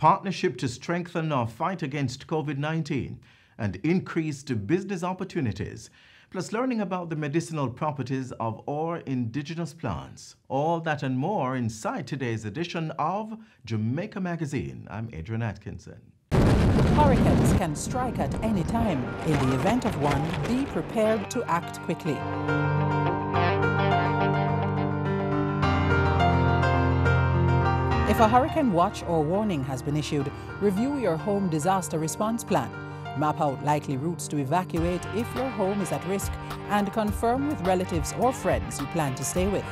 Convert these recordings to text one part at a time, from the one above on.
partnership to strengthen our fight against COVID 19, and increased business opportunities, plus learning about the medicinal properties of our indigenous plants. All that and more inside today's edition of Jamaica Magazine. I'm Adrian Atkinson. Hurricanes can strike at any time. In the event of one, be prepared to act quickly. If a hurricane watch or warning has been issued, review your home disaster response plan. Map out likely routes to evacuate if your home is at risk and confirm with relatives or friends you plan to stay with.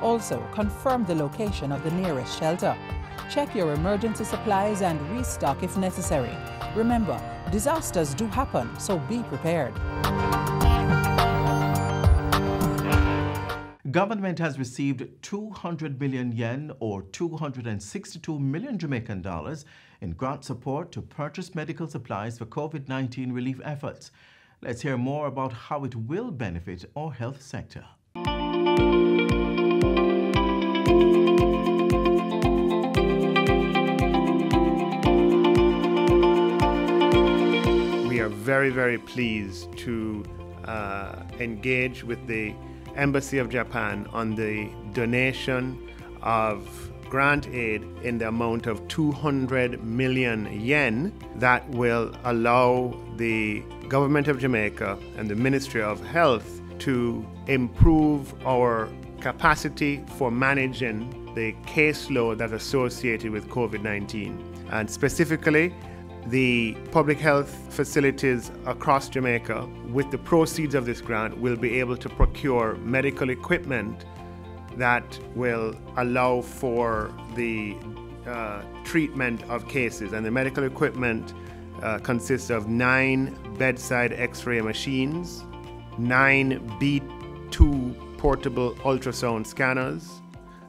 Also, confirm the location of the nearest shelter. Check your emergency supplies and restock if necessary. Remember, disasters do happen, so be prepared. Government has received 200 million yen or 262 million Jamaican dollars in grant support to purchase medical supplies for COVID-19 relief efforts. Let's hear more about how it will benefit our health sector. We are very, very pleased to uh, engage with the Embassy of Japan on the donation of grant aid in the amount of 200 million yen that will allow the government of Jamaica and the Ministry of Health to improve our capacity for managing the caseload that's associated with COVID 19. And specifically, the public health facilities across Jamaica, with the proceeds of this grant, will be able to procure medical equipment that will allow for the uh, treatment of cases. And the medical equipment uh, consists of nine bedside x ray machines, nine B2 portable ultrasound scanners,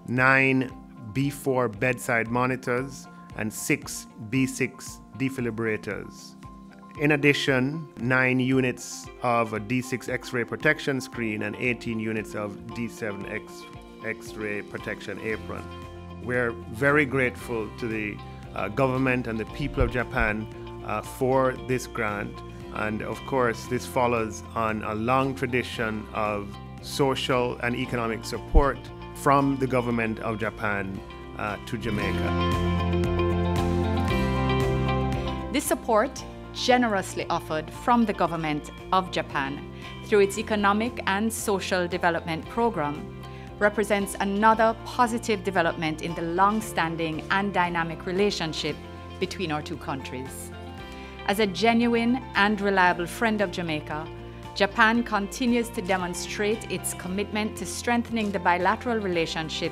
nine B4 bedside monitors, and six B6 defibrillators. In addition, 9 units of a D6 X ray protection screen and 18 units of D7 X ray protection apron. We're very grateful to the uh, government and the people of Japan uh, for this grant. And of course, this follows on a long tradition of social and economic support from the government of Japan uh, to Jamaica. This support, generously offered from the government of Japan through its economic and social development program, represents another positive development in the long-standing and dynamic relationship between our two countries. As a genuine and reliable friend of Jamaica, Japan continues to demonstrate its commitment to strengthening the bilateral relationship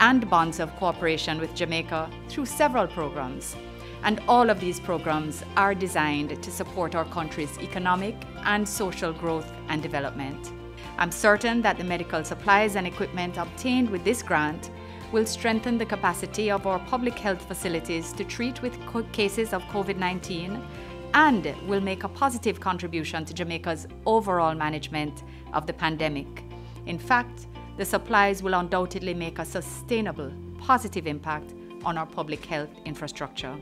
and bonds of cooperation with Jamaica through several programs, and all of these programs are designed to support our country's economic and social growth and development. I'm certain that the medical supplies and equipment obtained with this grant will strengthen the capacity of our public health facilities to treat with cases of COVID 19 and will make a positive contribution to Jamaica's overall management of the pandemic. In fact, the supplies will undoubtedly make a sustainable, positive impact on our public health infrastructure.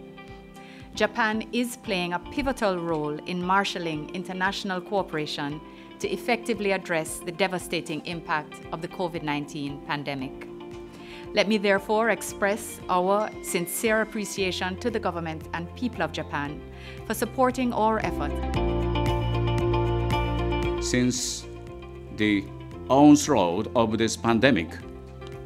Japan is playing a pivotal role in marshalling international cooperation to effectively address the devastating impact of the COVID 19 pandemic. Let me therefore express our sincere appreciation to the government and people of Japan for supporting our effort. Since the onslaught of this pandemic,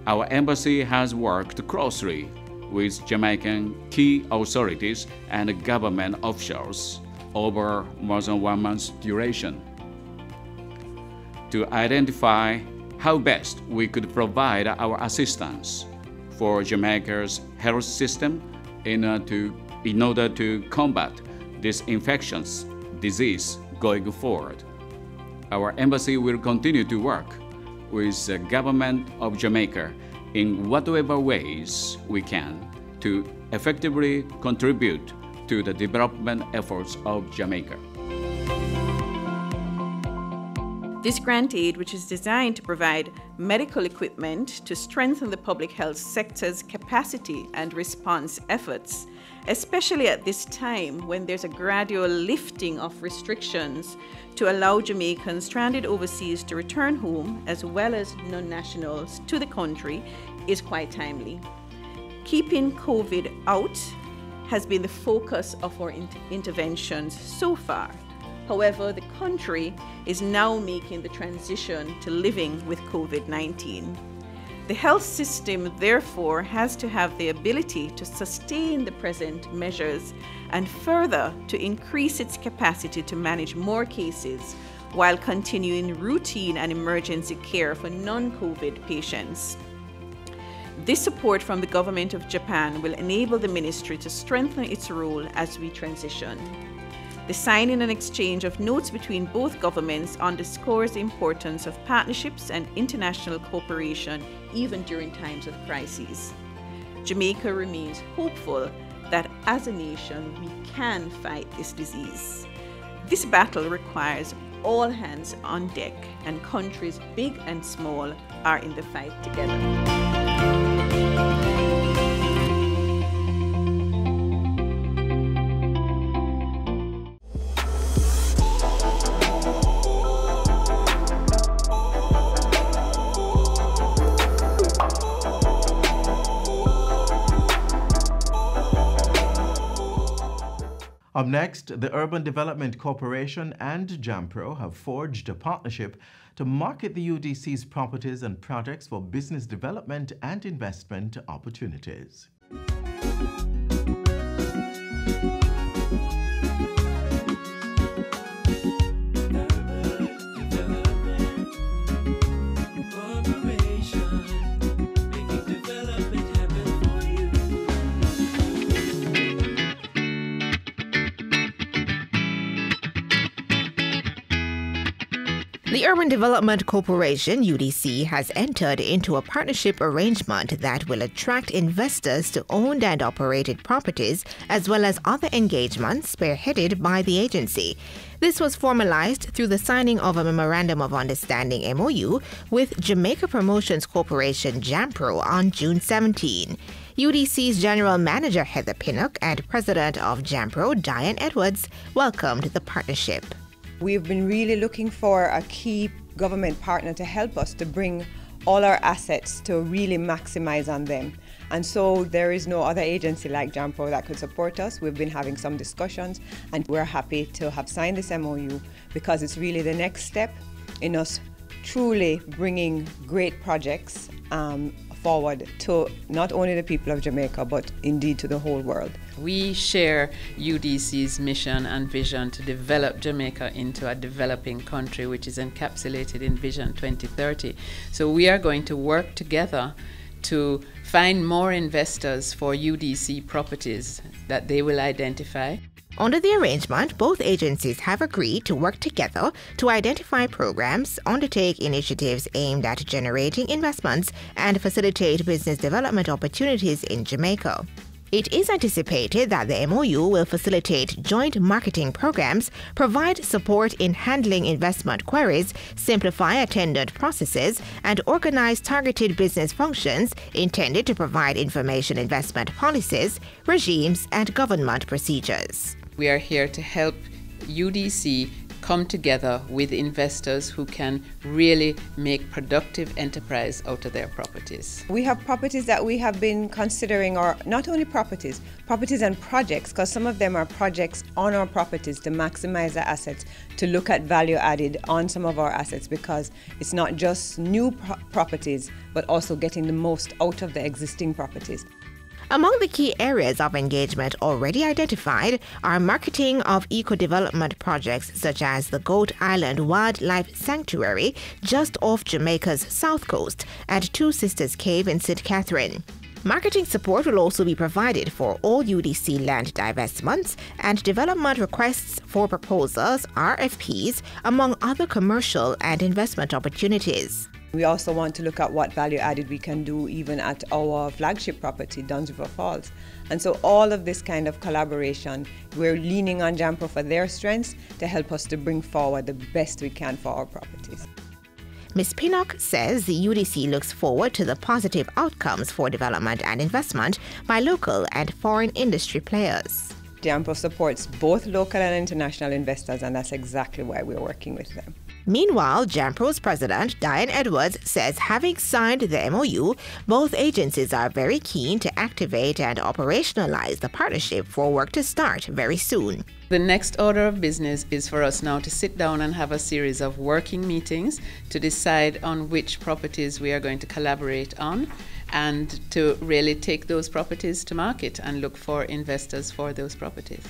our embassy has worked closely with Jamaican key authorities and government officials over more than one month's duration to identify how best we could provide our assistance for Jamaica's health system in, to, in order to combat this infectious disease going forward. Our embassy will continue to work with the government of Jamaica in whatever ways we can to effectively contribute to the development efforts of Jamaica. This grant aid, which is designed to provide medical equipment to strengthen the public health sector's capacity and response efforts, especially at this time when there's a gradual lifting of restrictions to allow Jamaicans stranded overseas to return home, as well as non nationals to the country, is quite timely. Keeping COVID out has been the focus of our inter- interventions so far. However, the country is now making the transition to living with COVID 19. The health system, therefore, has to have the ability to sustain the present measures and further to increase its capacity to manage more cases while continuing routine and emergency care for non COVID patients. This support from the government of Japan will enable the ministry to strengthen its role as we transition. The signing and exchange of notes between both governments underscores the importance of partnerships and international cooperation even during times of crises. Jamaica remains hopeful that as a nation we can fight this disease. This battle requires all hands on deck, and countries big and small are in the fight together. Up next, the Urban Development Corporation and JAMPRO have forged a partnership to market the UDC's properties and projects for business development and investment opportunities. The Urban Development Corporation, UDC, has entered into a partnership arrangement that will attract investors to owned and operated properties, as well as other engagements spearheaded by the agency. This was formalized through the signing of a Memorandum of Understanding MOU with Jamaica Promotions Corporation, JAMPRO, on June 17. UDC's General Manager Heather Pinnock and President of JAMPRO, Diane Edwards, welcomed the partnership. We've been really looking for a key government partner to help us to bring all our assets to really maximize on them. And so there is no other agency like JAMPRO that could support us. We've been having some discussions and we're happy to have signed this MOU because it's really the next step in us truly bringing great projects um, forward to not only the people of Jamaica, but indeed to the whole world. We share UDC's mission and vision to develop Jamaica into a developing country, which is encapsulated in Vision 2030. So we are going to work together to find more investors for UDC properties that they will identify. Under the arrangement, both agencies have agreed to work together to identify programs, undertake initiatives aimed at generating investments, and facilitate business development opportunities in Jamaica. It is anticipated that the MOU will facilitate joint marketing programs, provide support in handling investment queries, simplify attendant processes, and organize targeted business functions intended to provide information investment policies, regimes, and government procedures. We are here to help UDC come together with investors who can really make productive enterprise out of their properties. We have properties that we have been considering, or not only properties, properties and projects, because some of them are projects on our properties to maximize the assets, to look at value added on some of our assets, because it's not just new pro- properties, but also getting the most out of the existing properties. Among the key areas of engagement already identified are marketing of eco development projects such as the Goat Island Wildlife Sanctuary just off Jamaica's south coast and Two Sisters Cave in St. Catherine. Marketing support will also be provided for all UDC land divestments and development requests for proposals, RFPs, among other commercial and investment opportunities. We also want to look at what value added we can do even at our flagship property, Dunn's River Falls. And so all of this kind of collaboration, we're leaning on JAMPRO for their strengths to help us to bring forward the best we can for our properties. Ms. Pinnock says the UDC looks forward to the positive outcomes for development and investment by local and foreign industry players. JAMPRO supports both local and international investors, and that's exactly why we're working with them. Meanwhile, JAMPRO's president, Diane Edwards, says having signed the MOU, both agencies are very keen to activate and operationalize the partnership for work to start very soon. The next order of business is for us now to sit down and have a series of working meetings to decide on which properties we are going to collaborate on and to really take those properties to market and look for investors for those properties.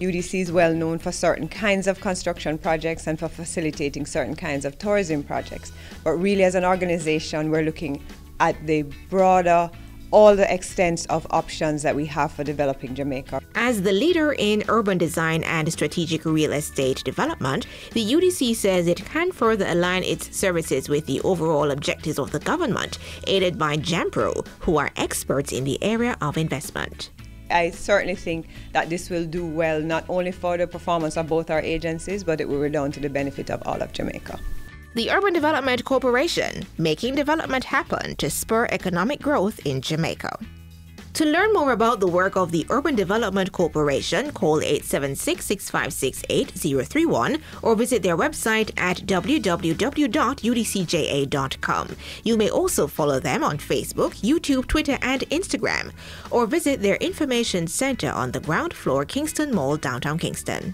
UDC is well known for certain kinds of construction projects and for facilitating certain kinds of tourism projects. But really, as an organization, we're looking at the broader all the extents of options that we have for developing Jamaica. As the leader in urban design and strategic real estate development, the UDC says it can further align its services with the overall objectives of the government, aided by JAMPRO, who are experts in the area of investment. I certainly think that this will do well not only for the performance of both our agencies, but it will redound to the benefit of all of Jamaica. The Urban Development Corporation, making development happen to spur economic growth in Jamaica. To learn more about the work of the Urban Development Corporation, call 876-656-8031 or visit their website at www.udcja.com. You may also follow them on Facebook, YouTube, Twitter, and Instagram, or visit their information center on the ground floor Kingston Mall, downtown Kingston.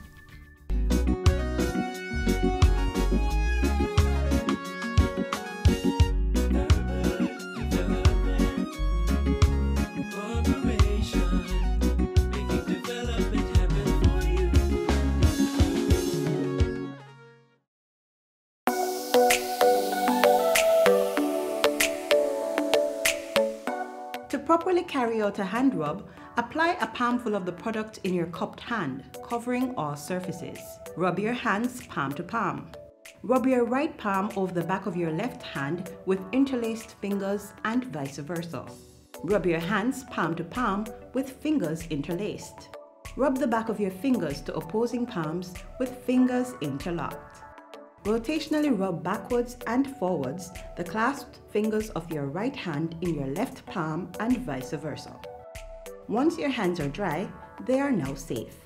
Properly carry out a hand rub, apply a palmful of the product in your cupped hand, covering all surfaces. Rub your hands palm to palm. Rub your right palm over the back of your left hand with interlaced fingers and vice versa. Rub your hands palm to palm with fingers interlaced. Rub the back of your fingers to opposing palms with fingers interlocked. Rotationally rub backwards and forwards the clasped fingers of your right hand in your left palm and vice versa. Once your hands are dry, they are now safe.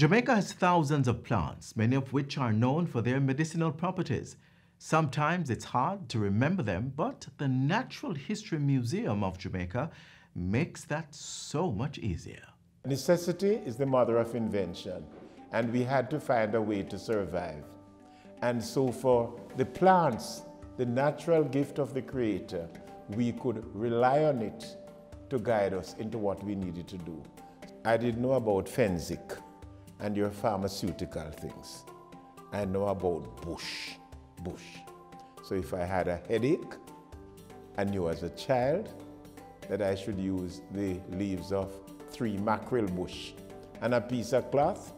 Jamaica has thousands of plants, many of which are known for their medicinal properties. Sometimes it's hard to remember them, but the Natural History Museum of Jamaica makes that so much easier. Necessity is the mother of invention, and we had to find a way to survive. And so, for the plants, the natural gift of the Creator, we could rely on it to guide us into what we needed to do. I didn't know about Fensic and your pharmaceutical things. I know about bush, bush. So if I had a headache, I knew as a child that I should use the leaves of three mackerel bush and a piece of cloth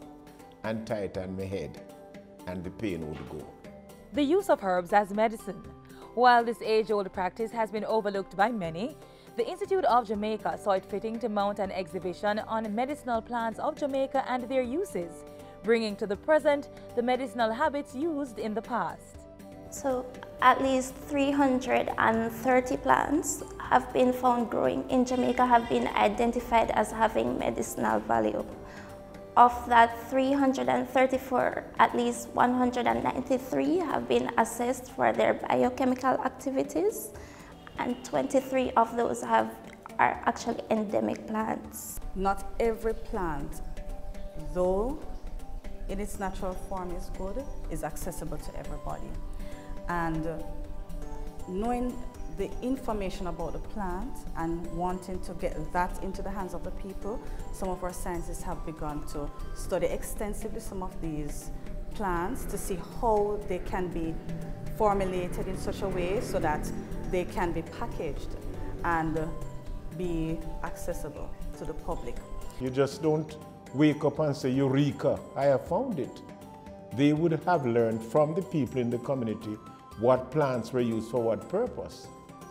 and tie it on my head and the pain would go. The use of herbs as medicine. While this age-old practice has been overlooked by many, the Institute of Jamaica saw it fitting to mount an exhibition on medicinal plants of Jamaica and their uses, bringing to the present the medicinal habits used in the past. So at least 330 plants have been found growing in Jamaica have been identified as having medicinal value. Of that 334, at least 193 have been assessed for their biochemical activities and 23 of those have are actually endemic plants. Not every plant, though in its natural form is good, is accessible to everybody. And uh, knowing the information about the plant and wanting to get that into the hands of the people, some of our scientists have begun to study extensively some of these plants to see how they can be formulated in such a way so that they can be packaged and be accessible to the public. You just don't wake up and say, Eureka, I have found it. they would have learned from the people in the community what plants were used for what purpose.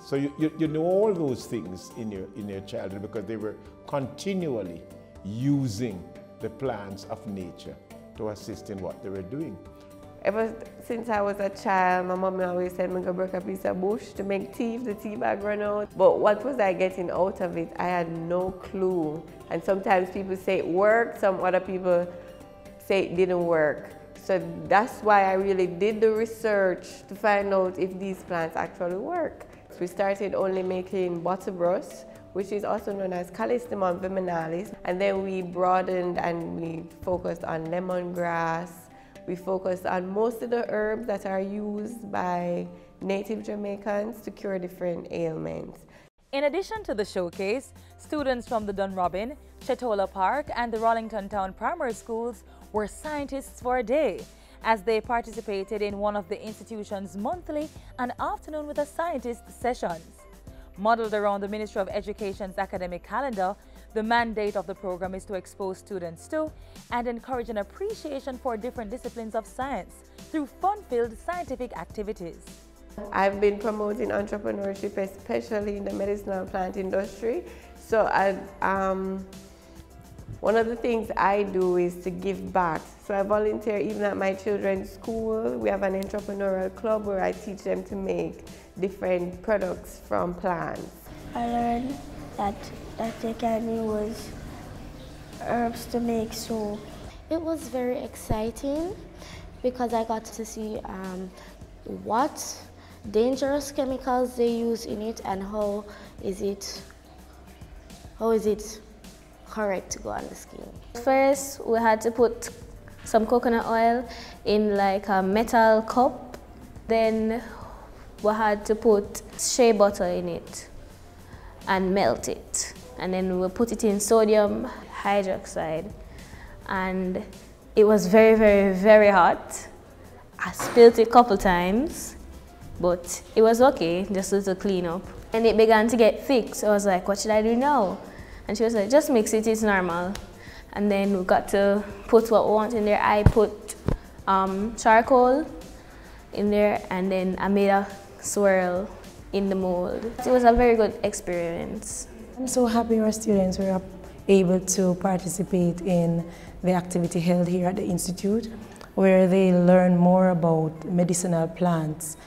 So you, you, you, know all those things in your, in your childhood because they were continually using the plants of nature to assist in what they were doing. Ever since I was a child, my mom always said go break a piece of bush to make tea if the tea bag run out. But what was I getting out of it? I had no clue. And sometimes people say it worked, some other people say it didn't work. So that's why I really did the research to find out if these plants actually work. So we started only making bottlebrush, which is also known as Callistemon viminalis. And then we broadened and we focused on lemongrass. We focus on most of the herbs that are used by native Jamaicans to cure different ailments. In addition to the showcase, students from the Dunrobin, Chetolah Park and the Rollington Town primary schools were scientists for a day as they participated in one of the institution's monthly and afternoon with a scientist sessions. Modeled around the Ministry of Education's academic calendar, the mandate of the program is to expose students to and encourage an appreciation for different disciplines of science through fun-filled scientific activities. I've been promoting entrepreneurship, especially in the medicinal plant industry. So I, um, one of the things I do is to give back. So I volunteer even at my children's school. We have an entrepreneurial club where I teach them to make different products from plants. I learned that, that they can use herbs to make soap. It was very exciting because I got to see um, what dangerous chemicals they use in it and how is it how is it correct to go on the skin. First we had to put some coconut oil in like a metal cup then we had to put shea butter in it and melt it and then we'll put it in sodium hydroxide and it was very very very hot. I spilled it a couple times but it was okay, just a little clean up. And it began to get thick, so I was like, what should I do now? And she was like, just mix it, it's normal. And then we got to put what we want in there. I put um, charcoal in there, and then I made a swirl in the mold. It was a very good experience. I'm so happy our students were able to participate in the activity held here at the Institute, where they learn more about medicinal plants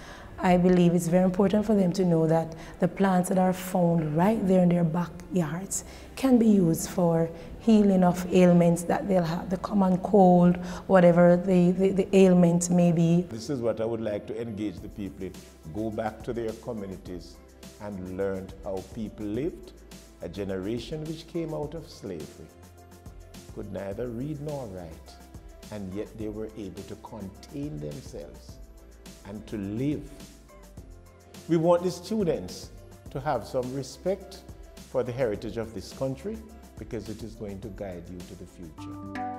I believe it's very important for them to know that the plants that are found right there in their backyards can be used for healing of ailments that they'll have, the common cold, whatever the, the, the ailment may be. This is what I would like to engage the people in. Go back to their communities and learn how people lived, a generation which came out of slavery, could neither read nor write, and yet they were able to contain themselves and to live we want the students to have some respect for the heritage of this country because it is going to guide you to the future.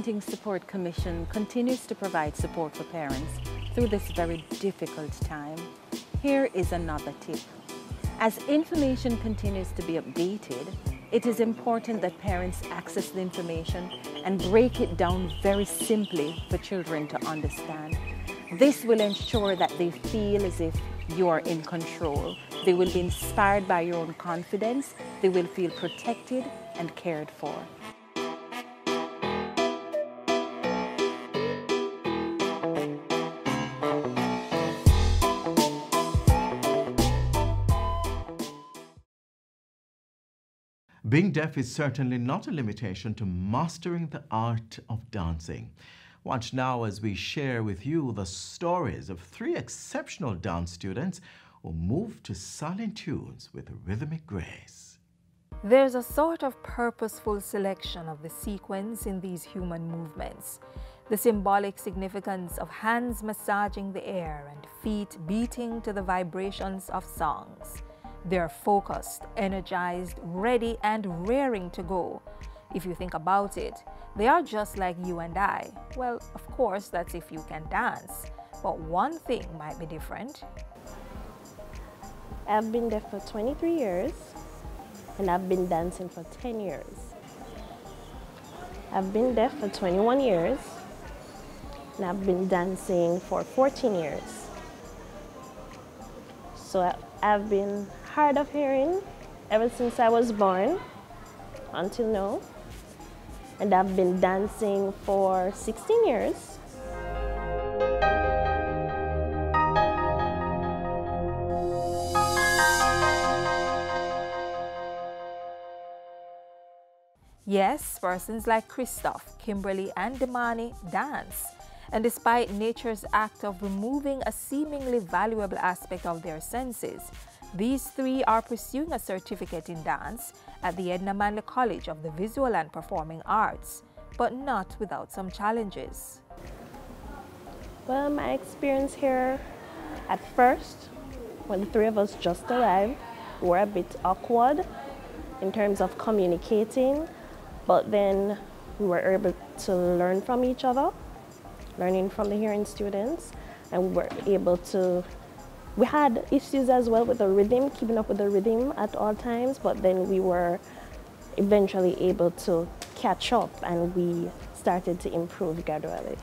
Parenting Support Commission continues to provide support for parents through this very difficult time. Here is another tip. As information continues to be updated, it is important that parents access the information and break it down very simply for children to understand. This will ensure that they feel as if you are in control. They will be inspired by your own confidence. They will feel protected and cared for. Being deaf is certainly not a limitation to mastering the art of dancing. Watch now as we share with you the stories of three exceptional dance students who move to silent tunes with rhythmic grace. There's a sort of purposeful selection of the sequence in these human movements. The symbolic significance of hands massaging the air and feet beating to the vibrations of songs. They're focused, energized, ready, and raring to go. If you think about it, they are just like you and I. Well, of course, that's if you can dance. But one thing might be different. I've been there for 23 years, and I've been dancing for 10 years. I've been there for 21 years, and I've been dancing for 14 years. So I've been hard of hearing ever since I was born until now. And I've been dancing for 16 years. Yes, persons like Christoph, Kimberly, and Demani dance. And despite nature's act of removing a seemingly valuable aspect of their senses, these three are pursuing a certificate in dance at the Edna Manley College of the Visual and Performing Arts, but not without some challenges. Well, my experience here at first, when the three of us just arrived, were a bit awkward in terms of communicating, but then we were able to learn from each other, learning from the hearing students, and we were able to we had issues as well with the rhythm, keeping up with the rhythm at all times, but then we were eventually able to catch up and we started to improve gradually.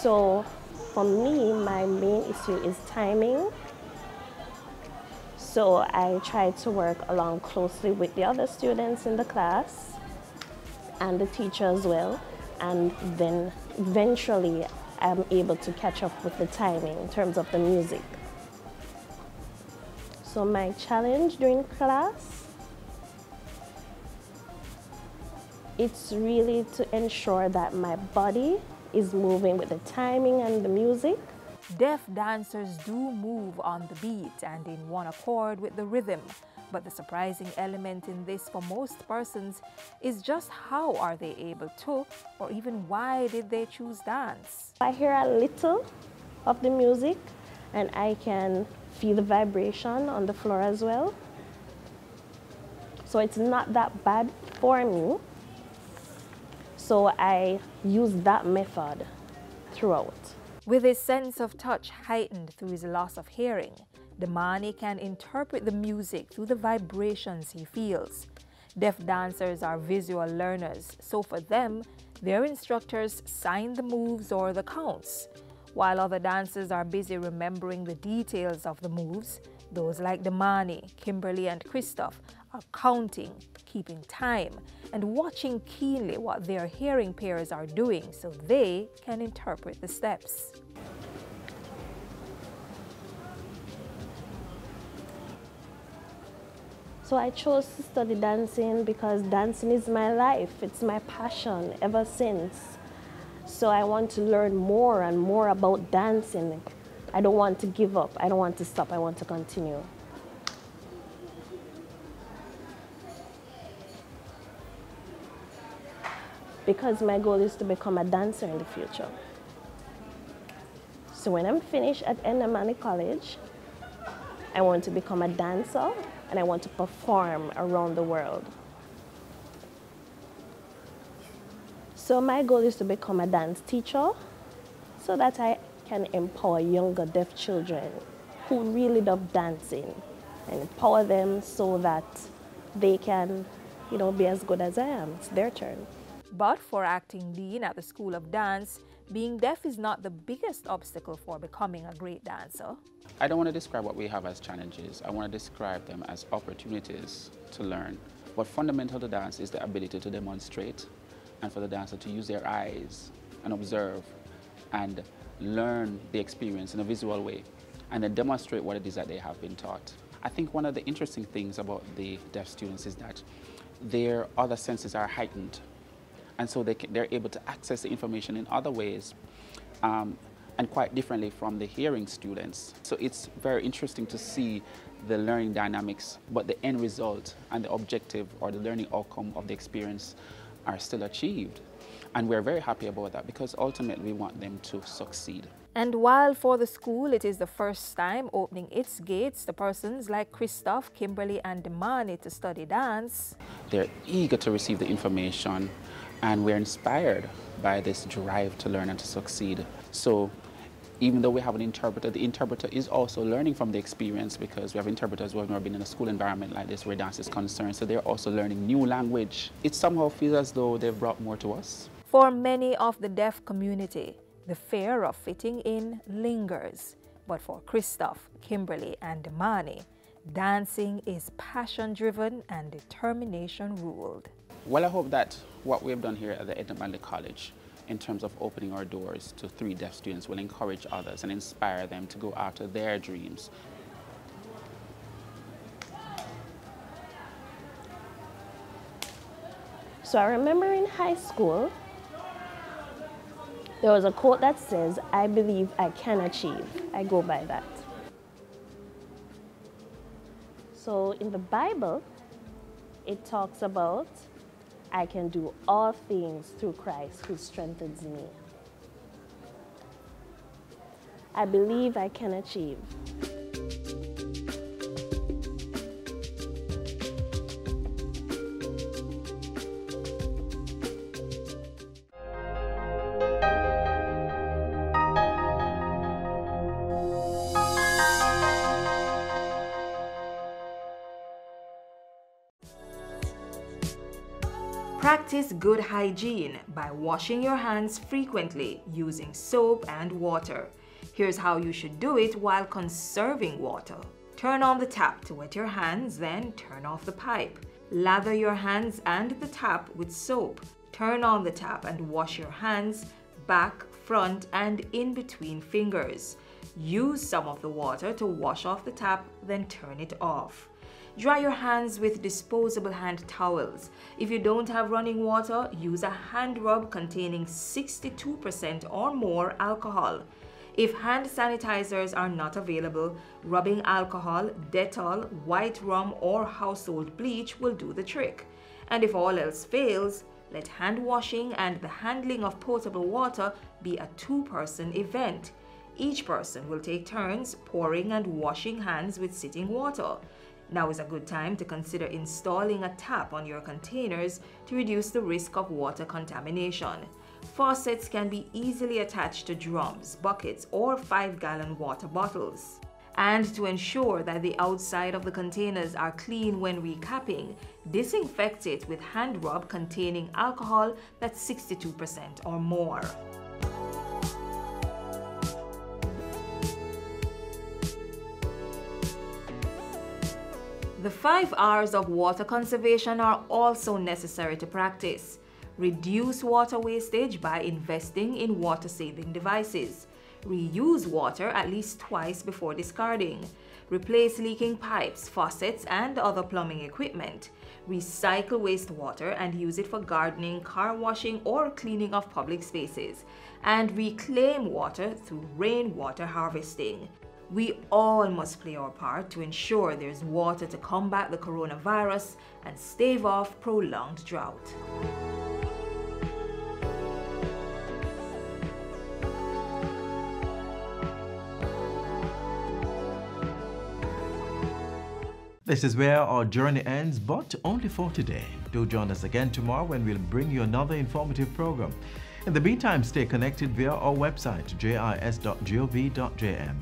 So for me, my main issue is timing. So I try to work along closely with the other students in the class and the teacher as well. And then eventually I'm able to catch up with the timing in terms of the music. So my challenge during class, it's really to ensure that my body is moving with the timing and the music. Deaf dancers do move on the beat and in one accord with the rhythm. But the surprising element in this for most persons is just how are they able to, or even why did they choose dance? I hear a little of the music and I can feel the vibration on the floor as well. So it's not that bad for me. So I use that method throughout. With his sense of touch heightened through his loss of hearing, Damani can interpret the music through the vibrations he feels. Deaf dancers are visual learners, so for them, their instructors sign the moves or the counts. While other dancers are busy remembering the details of the moves, those like Damani, Kimberly, and Christoph are counting, keeping time, and watching keenly what their hearing peers are doing so they can interpret the steps. So I chose to study dancing because dancing is my life. It's my passion ever since. So I want to learn more and more about dancing. I don't want to give up. I don't want to stop. I want to continue. Because my goal is to become a dancer in the future. So when I'm finished at Edna Manley College, I want to become a dancer and I want to perform around the world. So my goal is to become a dance teacher so that I can empower younger deaf children who really love dancing and empower them so that they can, you know, be as good as I am. It's their turn. But for acting dean at the School of Dance, being deaf is not the biggest obstacle for becoming a great dancer. I don't want to describe what we have as challenges. I want to describe them as opportunities to learn. What fundamental to dance is the ability to demonstrate and for the dancer to use their eyes and observe and learn the experience in a visual way and then demonstrate what it is that they have been taught. I think one of the interesting things about the deaf students is that their other senses are heightened and so they can, they're able to access the information in other ways um, and quite differently from the hearing students. So it's very interesting to see the learning dynamics, but the end result and the objective or the learning outcome of the experience are still achieved. And we're very happy about that because ultimately we want them to succeed. And while for the school it is the first time opening its gates to persons like Christoph, Kimberly, and Demani to study dance, they're eager to receive the information and we're inspired by this drive to learn and to succeed. So even though we have an interpreter, the interpreter is also learning from the experience because we have interpreters who have never been in a school environment like this where dance is concerned. So they're also learning new language. It somehow feels as though they've brought more to us. For many of the deaf community, the fear of fitting in lingers. But for Christoph, Kimberly, and Demani, dancing is passion driven and determination ruled. Well, I hope that what we've done here at the Edna College in terms of opening our doors to three deaf students will encourage others and inspire them to go after their dreams. So I remember in high school, there was a quote that says, I believe I can achieve. I go by that. So in the Bible, it talks about I can do all things through Christ who strengthens me. I believe I can achieve. Good hygiene by washing your hands frequently using soap and water. Here's how you should do it while conserving water. Turn on the tap to wet your hands, then turn off the pipe. Lather your hands and the tap with soap. Turn on the tap and wash your hands, back, front, and in between fingers. Use some of the water to wash off the tap, then turn it off. Dry your hands with disposable hand towels. If you don't have running water, use a hand rub containing 62% or more alcohol. If hand sanitizers are not available, rubbing alcohol, Dettol, white rum, or household bleach will do the trick. And if all else fails, let hand washing and the handling of potable water be a two person event. Each person will take turns pouring and washing hands with sitting water. Now is a good time to consider installing a tap on your containers to reduce the risk of water contamination. Faucets can be easily attached to drums, buckets, or 5 gallon water bottles. And to ensure that the outside of the containers are clean when recapping, disinfect it with hand rub containing alcohol that's 62% or more. The five R's of water conservation are also necessary to practice. Reduce water wastage by investing in water-saving devices. Reuse water at least twice before discarding. Replace leaking pipes, faucets, and other plumbing equipment. Recycle wastewater and use it for gardening, car washing, or cleaning of public spaces. And reclaim water through rainwater harvesting. We all must play our part to ensure there's water to combat the coronavirus and stave off prolonged drought. This is where our journey ends, but only for today. Do join us again tomorrow when we'll bring you another informative program. In the meantime, stay connected via our website, jis.gov.jm.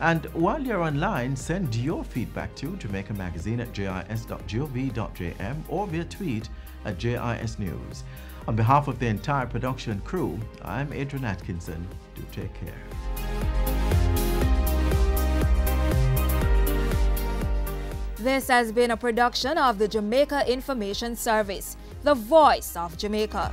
And while you're online, send your feedback to Jamaica Magazine at jis.gov.jm or via tweet at JIS News. On behalf of the entire production crew, I'm Adrian Atkinson. Do take care. This has been a production of the Jamaica Information Service, the voice of Jamaica.